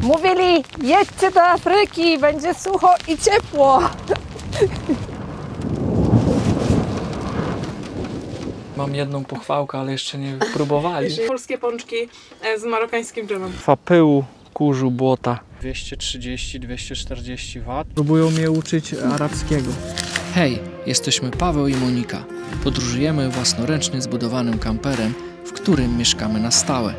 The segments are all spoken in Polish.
Mówili, jedźcie do Afryki, będzie sucho i ciepło. Mam jedną pochwałkę, ale jeszcze nie próbowali. Polskie pączki e, z marokańskim dżemem. Fa pyłu, kurzu, błota. 230-240 W. Próbują mnie uczyć arabskiego. Hej, jesteśmy Paweł i Monika. Podróżujemy własnoręcznie zbudowanym kamperem, w którym mieszkamy na stałe.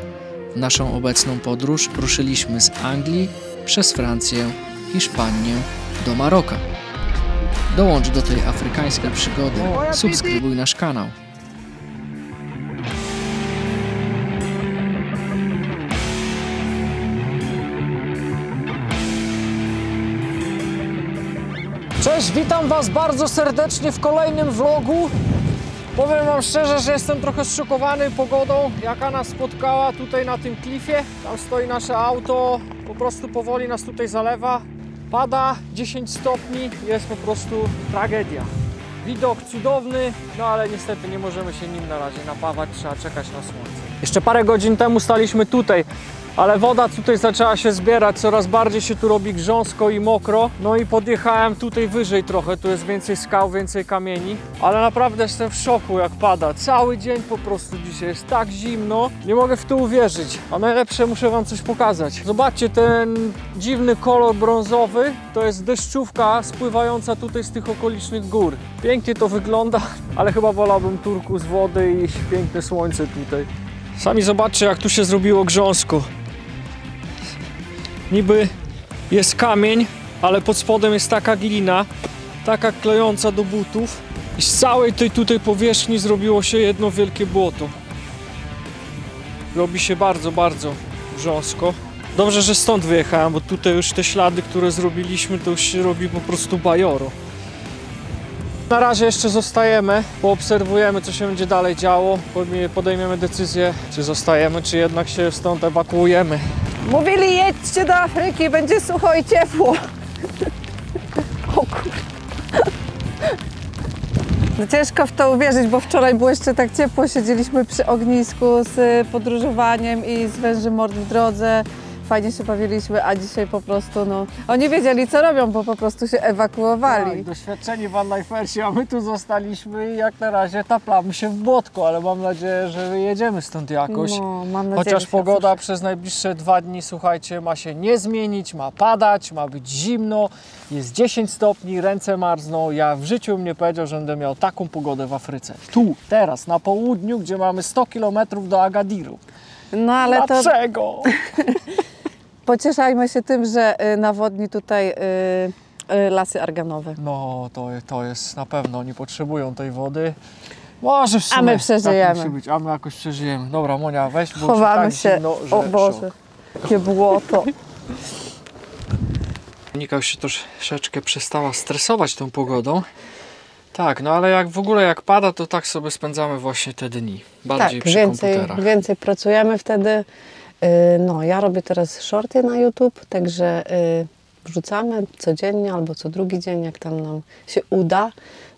W naszą obecną podróż ruszyliśmy z Anglii przez Francję, Hiszpanię do Maroka. Dołącz do tej afrykańskiej przygody. Subskrybuj nasz kanał. Cześć, witam Was bardzo serdecznie w kolejnym vlogu. Powiem Wam szczerze, że jestem trochę zszokowany pogodą, jaka nas spotkała tutaj na tym klifie. Tam stoi nasze auto, po prostu powoli nas tutaj zalewa. Pada 10 stopni, jest po prostu tragedia. Widok cudowny, no ale niestety nie możemy się nim na razie napawać, trzeba czekać na słońce. Jeszcze parę godzin temu staliśmy tutaj, ale woda tutaj zaczęła się zbierać, coraz bardziej się tu robi grząsko i mokro. No i podjechałem tutaj wyżej trochę, tu jest więcej skał, więcej kamieni, ale naprawdę jestem w szoku jak pada. Cały dzień po prostu dzisiaj jest tak zimno, nie mogę w to uwierzyć. A najlepsze muszę wam coś pokazać. Zobaczcie ten dziwny kolor brązowy, to jest deszczówka spływająca tutaj z tych okolicznych gór. Pięknie to wygląda, ale chyba wolałbym turku z wody i piękne słońce tutaj. Sami zobaczcie jak tu się zrobiło grząsko. Niby jest kamień, ale pod spodem jest taka glina, taka klejąca do butów i z całej tej tutaj powierzchni zrobiło się jedno wielkie błoto. Robi się bardzo, bardzo grząsko. Dobrze, że stąd wyjechałem, bo tutaj już te ślady, które zrobiliśmy, to już się robi po prostu bajoro. Na razie jeszcze zostajemy, poobserwujemy co się będzie dalej działo, podejmie- podejmiemy decyzję, czy zostajemy, czy jednak się stąd ewakuujemy. Mówili, jedźcie do Afryki, będzie sucho i ciepło. O kur... No ciężko w to uwierzyć, bo wczoraj było jeszcze tak ciepło, siedzieliśmy przy ognisku z podróżowaniem i z węży mord w drodze. Fajnie się bawiliśmy, a dzisiaj po prostu, no, oni wiedzieli co robią, bo po prostu się ewakuowali. Tak, doświadczeni Van Lifersi, a my tu zostaliśmy i jak na razie taplamy się w błotko, ale mam nadzieję, że wyjedziemy stąd jakoś. No, mam nadzieję, Chociaż pogoda przez najbliższe dwa dni, słuchajcie, ma się nie zmienić, ma padać, ma być zimno, jest 10 stopni, ręce marzną. Ja w życiu bym nie powiedział, że będę miał taką pogodę w Afryce. Tu, teraz, na południu, gdzie mamy 100 km do Agadiru. No ale to Dlaczego? pocieszajmy się tym, że y, nawodni tutaj y, y, lasy arganowe. No, to, to jest na pewno, oni potrzebują tej wody. Może w sumie A my tak przeżyjemy. musi być, a my jakoś przeżyjemy. Dobra, Monia, weź, bo Chowamy już się. tak zimno, że o Boże, jakie błoto. Monika już się troszeczkę przestała stresować tą pogodą. Tak, no ale jak w ogóle jak pada, to tak sobie spędzamy właśnie te dni. Bardziej tak, przy więcej, komputerach. więcej pracujemy wtedy. Y, No, ja robię teraz shorty na YouTube, także y, wrzucamy codziennie albo co drugi dzień, jak tam nam się uda.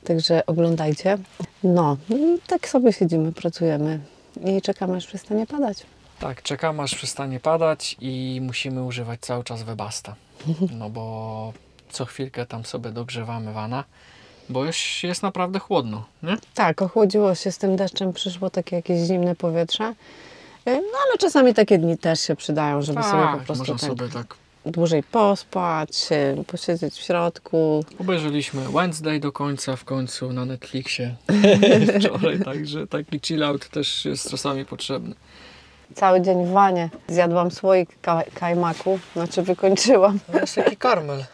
Także oglądajcie. No, i tak sobie siedzimy, pracujemy i czekamy, aż przestanie padać. Tak, czekamy aż przestanie padać i musimy używać cały czas webasta. No bo co chwilkę tam sobie dogrzewamy wana, bo już jest naprawdę chłodno, nie? Tak, ochłodziło się z tym deszczem, przyszło takie jakieś zimne powietrze. Y, No ale czasami takie dni też się przydają, żeby sobie po prostu można tak sobie tak. dłużej pospać, y, posiedzieć w środku. Obejrzeliśmy Wednesday do końca w końcu na Netflixie wczoraj, także taki chill out też jest czasami potrzebny. Cały dzień w wanie. Zjadłam słoik ka- kajmaku, znaczy wykończyłam To jest taki karmel.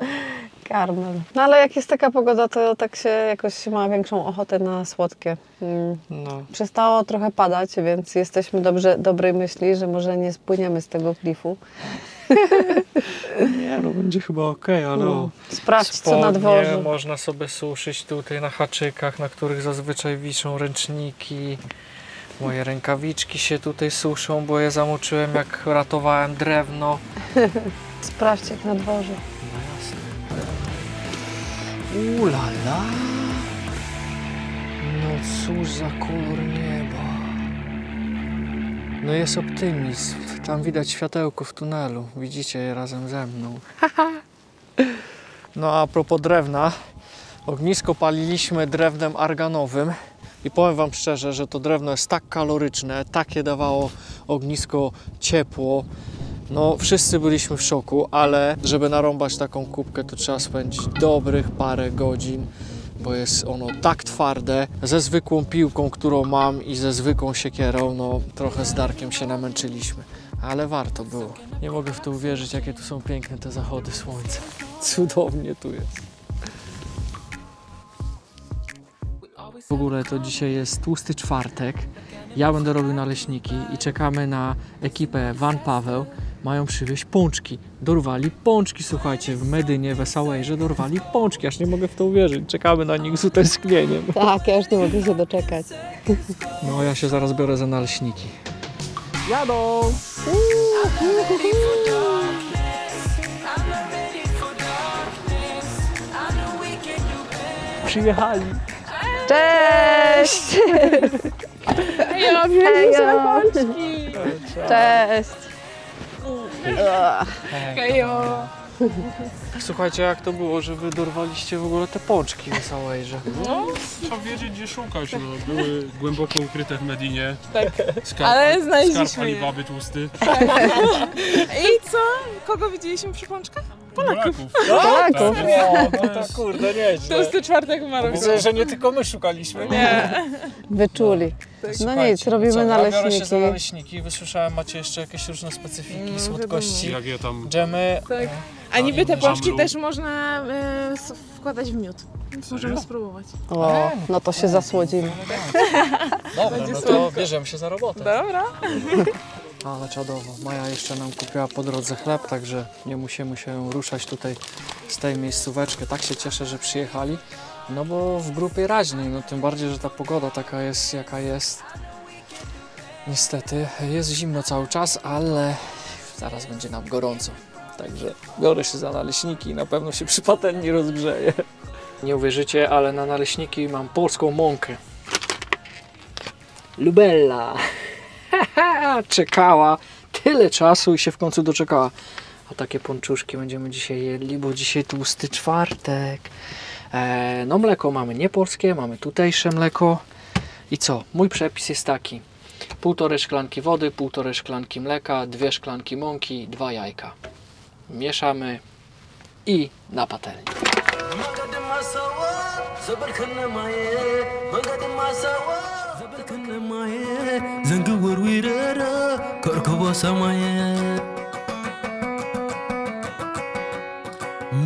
karmel. No ale jak jest taka pogoda, to tak się jakoś ma większą ochotę na słodkie. Mm. No. Przestało trochę padać, więc jesteśmy dobrze, dobrej myśli, że może nie spłyniemy z tego klifu. Nie, no będzie chyba okej, ale No. Sprawdź, co na dworzu. można sobie suszyć tutaj na haczykach, na których zazwyczaj wiszą ręczniki. Moje rękawiczki się tutaj suszą, bo je zamoczyłem jak ratowałem drewno. Sprawdź, jak na dworzu. Ulala. No cóż za kolor nieba. No jest optymizm. Tam widać światełko w tunelu. Widzicie je razem ze mną. No a propos drewna, ognisko paliliśmy drewnem arganowym i powiem Wam szczerze, że to drewno jest tak kaloryczne, takie dawało ognisko ciepło. No wszyscy byliśmy w szoku, ale żeby narąbać taką kubkę to trzeba spędzić dobrych parę godzin, bo jest ono tak twarde. Ze zwykłą piłką, którą mam i ze zwykłą siekierą, no trochę z Darkiem się namęczyliśmy. Ale warto było. Nie mogę w to uwierzyć, jakie tu są piękne te zachody słońca. Cudownie tu jest. W ogóle to dzisiaj jest tłusty czwartek. Ja będę robił naleśniki i czekamy na ekipę Van Paweł. Mają przywieźć pączki. Dorwali pączki, słuchajcie, w Medynie, w Esałejrze dorwali pączki. Aż nie mogę w to uwierzyć. Czekamy na nich z utęsknieniem. Tak, ja już nie mogę się doczekać. No, ja się zaraz biorę za naleśniki. Jadą! Przyjechali. Cześć! Ja Hejo! Cześć! Hejo! Słuchajcie, jak to było, że wy dorwaliście w ogóle te pączki w Esałejrze? Trzeba wiedzieć gdzie szukać, no. Były głęboko ukryte w Medinie. Tak. Skarb, Ale znaleźliśmy Skarb. Alibaby tłusty. I co? Kogo widzieliśmy przy pączkach? Polaków. Polaków. O, no to kurde, nieźle. Tłusty czwartek Maroku. Widzę, że nie tylko my szukaliśmy. Nie. Wyczuli. No Słuchajcie, nic, robimy co, Ja biorę się naleśniki. za naleśniki. Wysłyszałem, macie jeszcze jakieś różne specyfiki, No, słodkości, Jak je tam... dżemy. Tak. A niby te pączki też można e, s- wkładać w miód. Więc możemy spróbować. O, no to się zasłodzimy. Dobra, no to bierzemy się za robotę. Dobra. Ale czadowo. Maja jeszcze nam kupiła po drodze chleb, także nie musimy się ruszać tutaj z tej miejscóweczki. Tak się cieszę, że przyjechali. No bo w grupie raźniej, no tym bardziej, że ta pogoda taka jest, jaka jest. Niestety, jest zimno cały czas, ale zaraz będzie nam gorąco. Także biorę się za naleśniki i na pewno się przy patelni rozgrzeje. Nie uwierzycie, ale na naleśniki mam polską mąkę. Lubella. czekała tyle czasu i się w końcu doczekała. A takie ponczuszki będziemy dzisiaj jedli, bo dzisiaj tłusty czwartek. E, no mleko mamy nie polskie, mamy tutejsze mleko. I co? Mój przepis jest taki. Półtorej szklanki wody, półtorej szklanki mleka, dwie szklanki mąki, dwa jajka. Mieszamy i na patelnię. Magady masawa, ከነማየ ሰማየ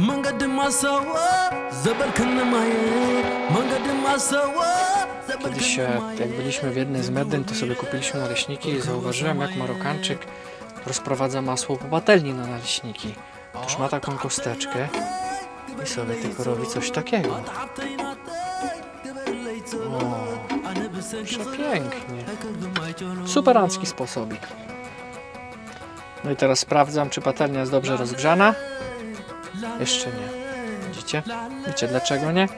መንገድ ማሰወ ዘበል ከነማየ መንገድ ማሰወ Kiedyś, e, jak byliśmy w jednej z Medyn, to sobie kupiliśmy naleśniki i zauważyłem, jak Marokańczyk rozprowadza masło po patelni na naleśniki. Otóż ma taką kosteczkę i sobie tylko robi coś takiego. Przepięknie. Superancki sposobik. No i teraz sprawdzam, czy patelnia jest dobrze rozgrzana. Jeszcze nie. Widzicie? Wiecie dlaczego nie?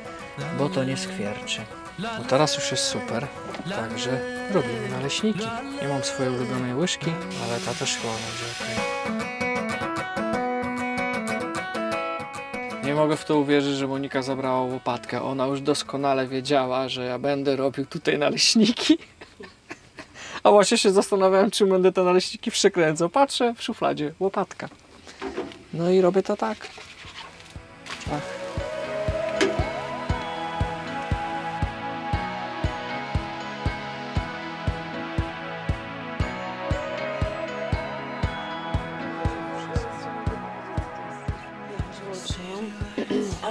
Bo to nie skwierczy. No teraz już jest super, także robimy naleśniki. Nie mam swojej ulubionej łyżki, ale ta też chyba będzie. Nie mogę w to uwierzyć, że Monika zabrała łopatkę. Ona już doskonale wiedziała, że ja będę robił tutaj naleśniki. A właśnie się zastanawiałem, czy będę te naleśniki przekręcał. Patrzę w szufladzie, łopatka. No i robię to tak. Ach.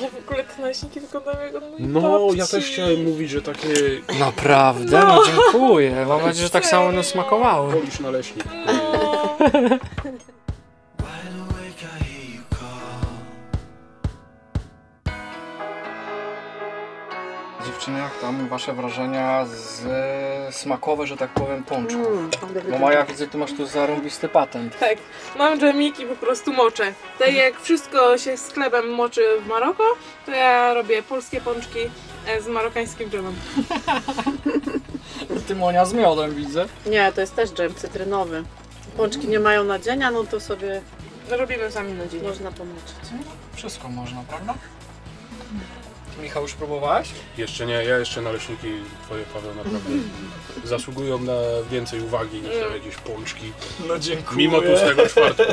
Ale w ogóle te naleśniki wyglądają jak od mojej No, babci. ja też chciałem mówić, że takie Naprawdę? No dziękuję. Mam nadzieję, że tak samo one smakowały. polisz naleśnik. wrażenia z smakowe, że tak powiem, pączków? Bo Maja, widzę, ty masz tu zarąbisty patent. Tak, mam dżemiki, po prostu moczę. Tak jak wszystko się z chlebem moczy w Maroko, to ja robię polskie pączki e, z marokańskim dżemem. Ty Monia z miodem widzę. Nie, to jest też dżem cytrynowy. Pączki nie mają nadzienia, no to sobie robimy sami nadzienie. Można pomoczyć. Wszystko można, prawda? Michał, już próbowałeś? Jeszcze nie, ja jeszcze naleśniki twoje Paweł naprawdę zasługują na więcej uwagi niż na jakieś pączki. No dziękuję. Mimo tłustego czwartku.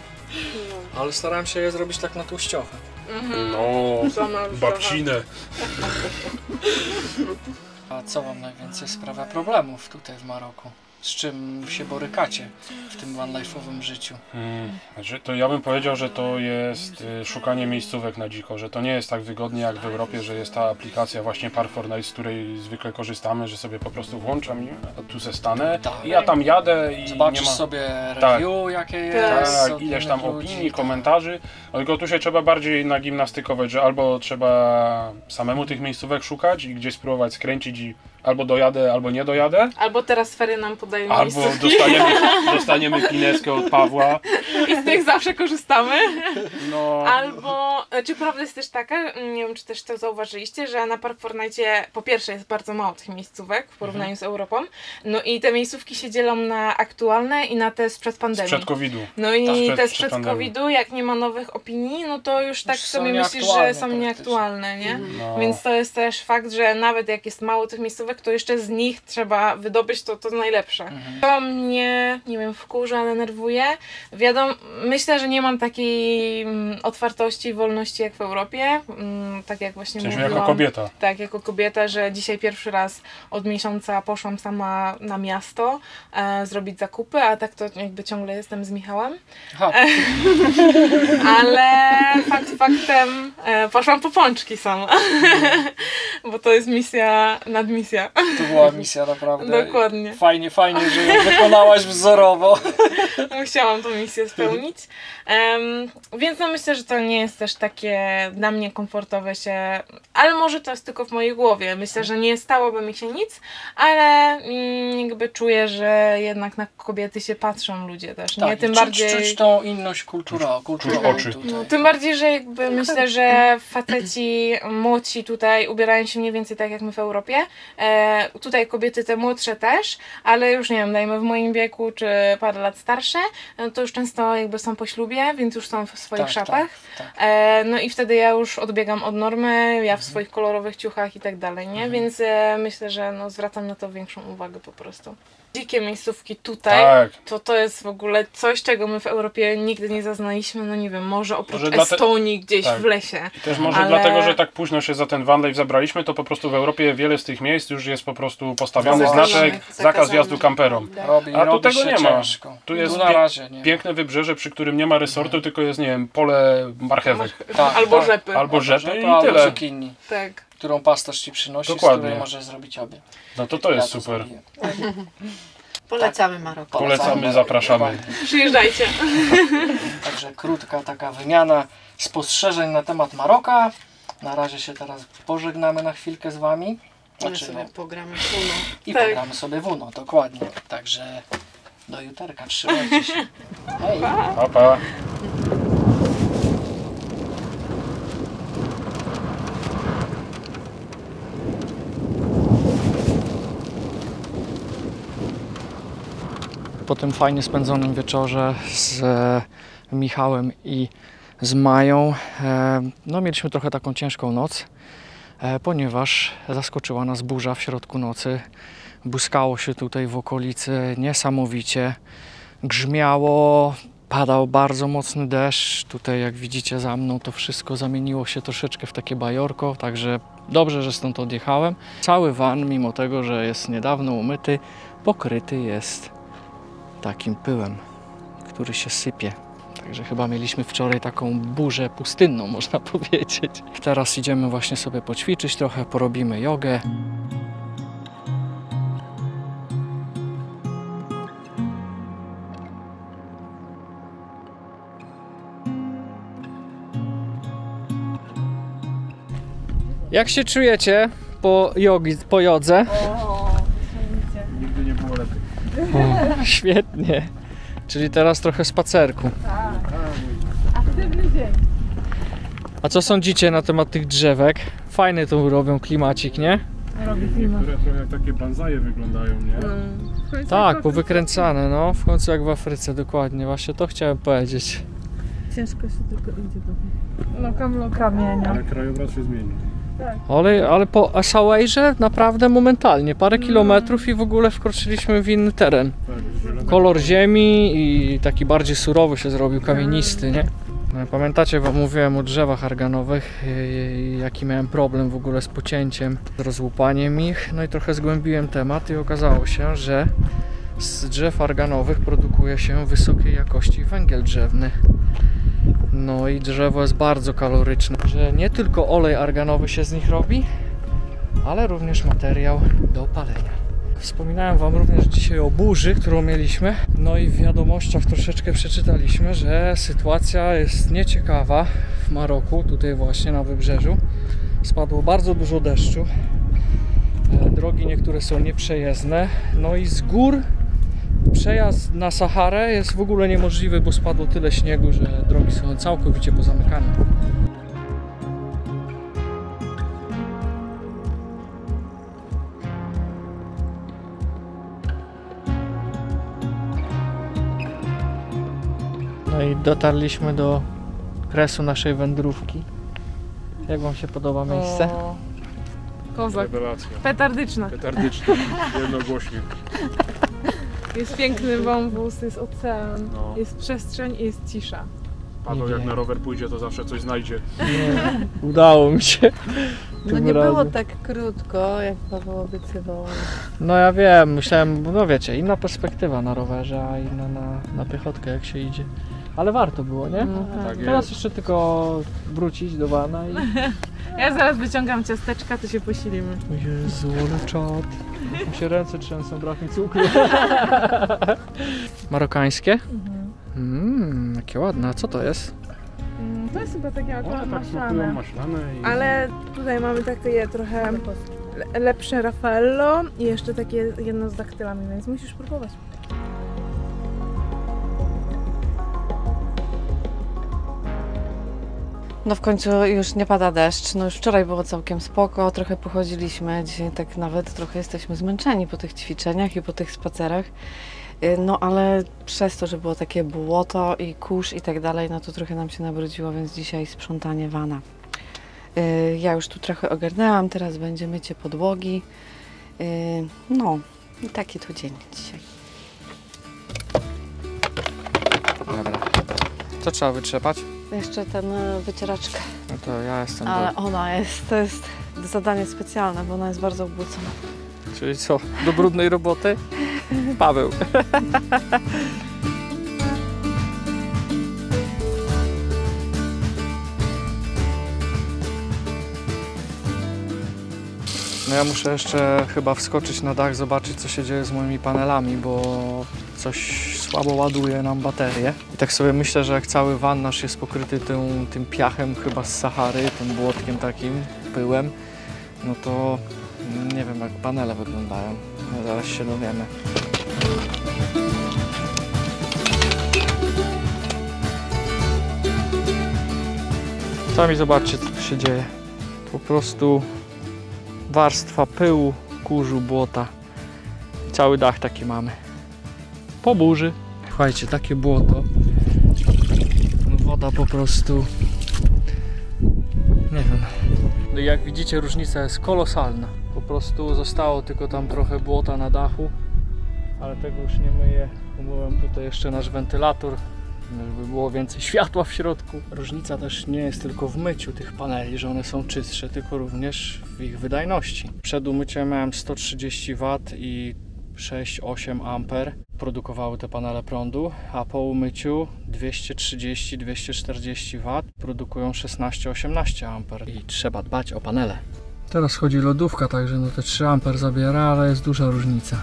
Ale starałem się je zrobić tak na tłuściowe. No, Sama już babcinę. A co wam najwięcej sprawia problemów tutaj w Maroku? Z czym się borykacie w tym vanlife'owym życiu? Hmm, że to ja bym powiedział, że to jest y, szukanie miejscówek na dziko, że to nie jest tak wygodnie jak w Europie, że jest ta aplikacja właśnie Park4Night, z której zwykle korzystamy, że sobie po prostu włączam i tu se stanę Tak. i ja tam jadę i Zobaczysz nie ma... sobie Tak. review, jakie jest. Tak, ileś tam innych ludzi, opinii, tak. komentarzy, tylko tu się trzeba bardziej nagimnastykować, że albo trzeba samemu tych miejscówek szukać i gdzieś spróbować skręcić i albo dojadę, albo nie dojadę, Albo teraz fery nam podają albo dostaniemy, dostaniemy pineskę od Pawła. i z tych zawsze korzystamy. No, Albo, czy prawda jest też taka, nie wiem czy też to zauważyliście, że na Park Fortnite po pierwsze jest bardzo mało tych miejscówek w porównaniu z Europą, no i te miejscówki się dzielą na aktualne i na te sprzed pandemii. sprzed COVID-u. No i Tak, sprzed- te sprzed sprzed. COVID-u, jak nie ma nowych opinii, no to już tak Już sobie myślisz, że są nieaktualne, nie? No. Więc to jest też fakt, że nawet jak jest mało tych miejscówek, to jeszcze z nich trzeba wydobyć to, to najlepsze. Mhm. To mnie, nie wiem, wkurza, denerwuje. Wiadomo, myślę, że nie mam takiej mm, otwartości i wolności jak w Europie. Mm, tak jak właśnie mówiłam. jako kobieta. Tak, jako kobieta, że dzisiaj pierwszy raz od miesiąca poszłam sama na miasto e, zrobić zakupy, a tak to jakby ciągle jestem z Michałem. Aha, Ale fakt faktem e, poszłam po pączki sama. Bo to jest misja, nadmisja. to była misja naprawdę. Dokładnie. Fajnie, fajnie, że ją wykonałaś wzorowo. Musiałam tą misję spełnić. Em, więc no myślę, że to nie jest też takie dla mnie komfortowe się, ale może to jest tylko w mojej głowie. Myślę, że nie stałoby mi się nic, ale mm, jakby czuję, że jednak na kobiety się patrzą ludzie też. nie? Tak, Tym i czuć, bardziej. czuć tą inność kultura, kulturową oczy. tutaj. No, tym bardziej, że jakby myślę, że faceci młodsi tutaj ubierają się mniej więcej tak jak my w Europie. E, tutaj kobiety te młodsze też, ale już nie wiem, dajmy w moim wieku czy parę lat starsze, no to już często jakby są po ślubie, więc już są w swoich Tak, szatach. tak, tak. E, no i wtedy ja już odbiegam od normy, ja w swoich kolorowych ciuchach i tak dalej, nie? Mhm. Więc e, myślę, że no, zwracam na to większą uwagę po prostu. Dzikie miejscówki tutaj, Tak. to to jest w ogóle coś, czego my w Europie nigdy nie zaznaliśmy, no nie wiem, może oprócz Może Estonii gdzieś tak. w lesie. Też może Ale- dlatego, że tak późno się za ten van life zabraliśmy, to po prostu w Europie wiele z tych miejsc już jest po prostu postawiony No znaczek zakaz wjazdu kamperom. Robi, A tu robi tego się nie ma. ciężko. Tu jest na pie- razie nie. Piękne wybrzeże, przy którym nie ma resortu, tylko jest, nie wiem, pole marchewek. Tak, Albo tak. rzepy. Albo rzepy i albo tyle. zucchini, Tak. Którą pasterz ci przynosi, z Dokładnie. której możesz zrobić obiad. No to to jest Ja super. zrobiłem. Polecamy Maroko. Polecamy, zapraszamy. Dokładnie. Przyjeżdżajcie. Także krótka taka wymiana spostrzeżeń na temat Maroka. Na razie się teraz pożegnamy na chwilkę z Wami. Znaczy, sobie no, pogramy w Uno. I Tak. pogramy sobie w Uno, dokładnie. Także do juterka, trzymajcie się. Hej! Pa, pa. Po tym fajnie spędzonym wieczorze z e, Michałem i z Mają, e, no mieliśmy trochę taką ciężką noc, e, ponieważ zaskoczyła nas burza w środku nocy. Błyskało się tutaj w okolicy niesamowicie, grzmiało, padał bardzo mocny deszcz. Tutaj jak widzicie za mną to wszystko zamieniło się troszeczkę w takie bajorko, także dobrze, że stąd odjechałem. Cały van, mimo tego, że jest niedawno umyty, pokryty jest takim pyłem, który się sypie. Także chyba mieliśmy wczoraj taką burzę pustynną, można powiedzieć. Teraz idziemy właśnie sobie poćwiczyć trochę, porobimy jogę. Jak się czujecie po jogi, po jodze? Nigdy nie było lepiej. Świetnie. Czyli teraz trochę spacerku. A co sądzicie na temat tych drzewek? Fajny tu robią klimacik, nie? robi klimat. Które trochę jak takie banzaje wyglądają, nie? No. Tak, powykręcane, no. W końcu jak w Afryce, dokładnie. Właśnie to chciałem powiedzieć. Ciężko się tylko idzie do No kamlo kamienia. Ale krajobraz się zmieni. Ale, ale po Ashawejrze naprawdę momentalnie. Parę kilometrów i w ogóle wkroczyliśmy w inny teren. Tak. Kolor ziemi i taki bardziej surowy się zrobił, kamienisty, nie? No, Pamiętacie, wam mówiłem o drzewach arganowych, i- jaki miałem problem w ogóle z pocięciem, z rozłupaniem ich. No i trochę zgłębiłem temat i okazało się, że z drzew arganowych produkuje się wysokiej jakości węgiel drzewny. No i drzewo jest bardzo kaloryczne, że nie tylko olej arganowy się z nich robi, ale również materiał do palenia. Wspominałem Wam również dzisiaj o burzy, którą mieliśmy. No i w wiadomościach troszeczkę przeczytaliśmy, że sytuacja jest nieciekawa w Maroku, tutaj właśnie na wybrzeżu. Spadło bardzo dużo deszczu. E, Drogi niektóre są nieprzejezdne. No i z gór przejazd na Saharę jest w ogóle niemożliwy, bo spadło tyle śniegu, że drogi są całkowicie pozamykane. No i dotarliśmy do kresu naszej wędrówki. Jak Wam się podoba miejsce? O, Kozak. Rewelacja. Petardyczna. Petardyczne, jednogłośnie. Jest piękny wąwóz, jest ocean, No. jest przestrzeń i jest cisza. Paweł jak na rower pójdzie, to zawsze coś znajdzie. Nie, udało mi się. No nie było razem. tak krótko, jak Paweł obiecywał. No ja wiem, myślałem, no wiecie, inna perspektywa na rowerze, a inna na, na piechotkę jak się idzie. Ale warto było, nie? No, Tak Teraz jest. jeszcze tylko wrócić do wana i... Ja zaraz wyciągam ciasteczka, to się posilimy. Jezu, ale czad. Mi się ręce trzęsą, brak mi cukru. Marokańskie? Mmm, jakie ładne. A co to jest? Mm, To jest chyba takie akurat tak maślane. maślane i... Ale tutaj mamy takie trochę le- lepsze Raffaello i jeszcze takie jedno z daktylami, więc musisz próbować. No w końcu już nie pada deszcz. No już wczoraj było całkiem spoko, trochę pochodziliśmy. Dzisiaj tak nawet trochę jesteśmy zmęczeni po tych ćwiczeniach i po tych spacerach. Y, No ale przez to, że było takie błoto i kurz i tak dalej, no to trochę nam się nabrudziło, więc dzisiaj sprzątanie wana. Y, Ja już tu trochę ogarnęłam, teraz będzie mycie podłogi. Y, No i taki to dzień dzisiaj. Dobra. Co trzeba wytrzepać? Jeszcze ten wycieraczkę, No to ja jestem ale do... ona jest, to jest zadanie specjalne, bo ona jest bardzo ubłocona. Czyli co? Do brudnej roboty? Paweł. No ja muszę jeszcze chyba wskoczyć na dach, zobaczyć co się dzieje z moimi panelami, bo coś słabo ładuje nam baterię. I tak sobie myślę, że jak cały van nasz jest pokryty tym, tym piachem chyba z Sahary, tym błotkiem takim, pyłem, no to nie wiem jak panele wyglądają. No zaraz się dowiemy. Sami zobaczcie co tu się dzieje. Po prostu warstwa pyłu, kurzu, błota. Cały dach taki mamy. Po burzy. Słuchajcie, takie błoto. No Woda po prostu. Nie wiem. No jak widzicie różnica jest kolosalna. Po prostu zostało tylko tam trochę błota na dachu. Ale tego już nie myję. Umyłem tutaj jeszcze nasz wentylator, żeby było więcej światła w środku. Różnica też nie jest tylko w myciu tych paneli, że one są czystsze, tylko również w ich wydajności. Przed umyciem miałem 130 W i 6-8 amper produkowały te panele prądu, a po umyciu 230-240 W produkują 16-18 amper i trzeba dbać o panele. Teraz chodzi lodówka, także no te 3 amper zabiera, ale jest duża różnica.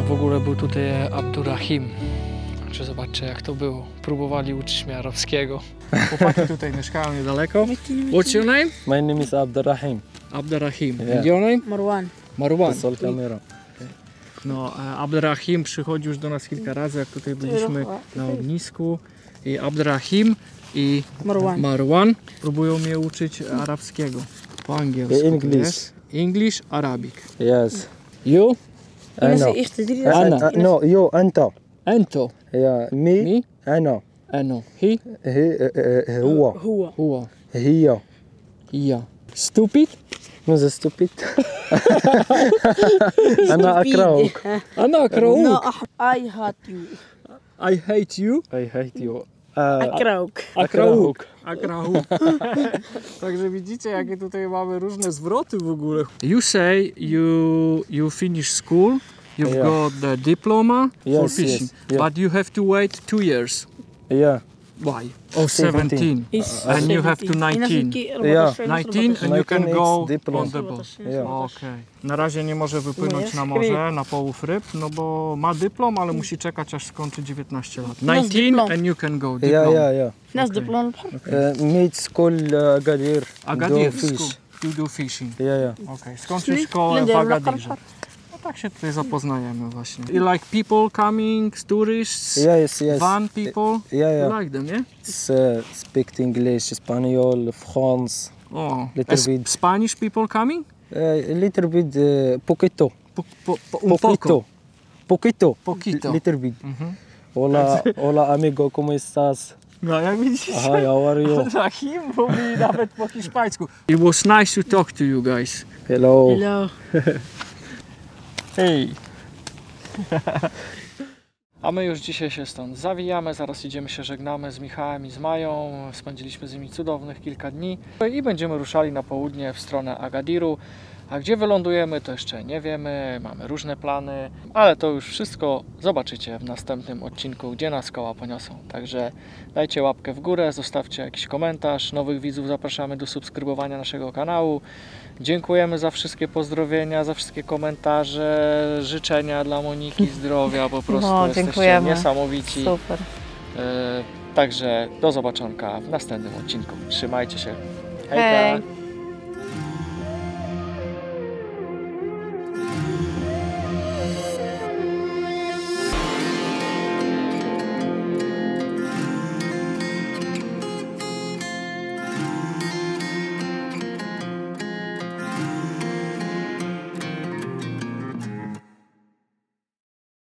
A w ogóle był tutaj Abdurrahim. Także zobaczę jak to było. Próbowali uczyć mnie arabskiego. Chłopaki tutaj mieszkają niedaleko. What's your name? My name is Abderrahim. Abderrahim. Yeah. And your name? Marwan. Marwan. Sol kamera. No, e, Abderrahim przychodził już do nas kilka razy, jak tutaj byliśmy na ognisku. I Abderrahim i Marwan, Marwan próbują mnie uczyć arabskiego po angielsku. English. English, Arabic. Yes. You? Ana. Ana. No, you, Anto. Anto. يا me Me? أنا Eno. He? هي هو هو Huwa. هي Ja. Stupid? ماذا stupid أنا أكرهك Ana No, krauk. I hate you. I hate you. I hate you آه، أكرهك. Akrauk. Akrauk. Także widzicie, jakie tutaj mamy różne zwroty w ogóle. You say you you finish school, you've yeah. got the diploma yes, for fishing, yes, yeah. but you have to wait two years. Yeah. Why? Oh, 17. Uh, uh and you have to 19. Yeah. 19 and you can go on the boat. Yeah. Okay. Na razie nie może wypłynąć na morze, na połów ryb, no bo ma dyplom, ale musi czekać aż skończy 19 lat. 19 and you can go. Diplom. Yeah, yeah, yeah. Nas dyplom. Uh, meet school uh, Agadir. Agadir. Do fish. You do fishing. Yeah, yeah. Okay. Skończy szkołę w Agadirze. Lakar. No tak się tutaj zapoznajemy właśnie. You like people coming, tourists, yes yes van people? yeah You like them, yeah? It's, uh, speak English Spanish France Oh, Little as bit. Spanish people coming? uh, a little bit uh, poquito Po, po, po, un poco. poquito poquito Poquito. little bit Mhm. hola hola amigo ¿cómo estás No jak widzicie, hi how are you Rahim mówi nawet po hiszpańsku. It was nice to talk to you guys. hello Hello. Hej! A my już dzisiaj się stąd zawijamy, zaraz idziemy się żegnamy z Michałem i z Mają. Spędziliśmy z nimi cudownych kilka dni i będziemy ruszali na południe w stronę Agadiru. A gdzie wylądujemy, to jeszcze nie wiemy, mamy różne plany, ale to już wszystko zobaczycie w następnym odcinku, gdzie nas koła poniosą. Także dajcie łapkę w górę, zostawcie jakiś komentarz. Nowych widzów zapraszamy do subskrybowania naszego kanału. Dziękujemy za wszystkie pozdrowienia, za wszystkie komentarze, życzenia dla Moniki, zdrowia, po prostu No, jesteście niesamowici. Super. E, Także do zobaczonka w następnym odcinku. Trzymajcie się. Hejka! Hej.